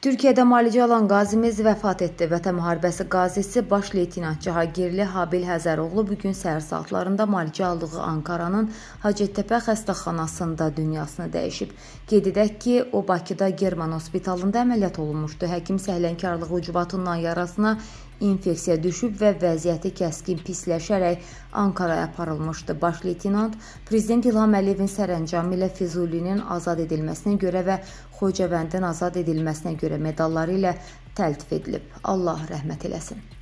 Türkiyədə müalicə alan qazimiz vəfat etdi. Vətən müharibəsi qazisi baş leytenant Cahagirli Habil Həzəroğlu bu gün səhər saatlarında müalicə aldığı Ankaranın Hacettepe xəstəxanasında dünyasını dəyişib. Qeyd edək ki, o Bakıda German hospitalında əməliyyat olunmuşdu. Həkim səhlənkarlığı ucbatından yarasına infeksiya düşüb və vəziyyəti kəskin pisləşərək Ankaraya aparılmışdı. Baş leytenant Prezident İlham Əliyevin sərəncamı ilə Füzulinin azad edilməsinə görə və Xocavəndin azad edilməsinə görə medalları ilə təltif edilib. Allah rəhmət eləsin.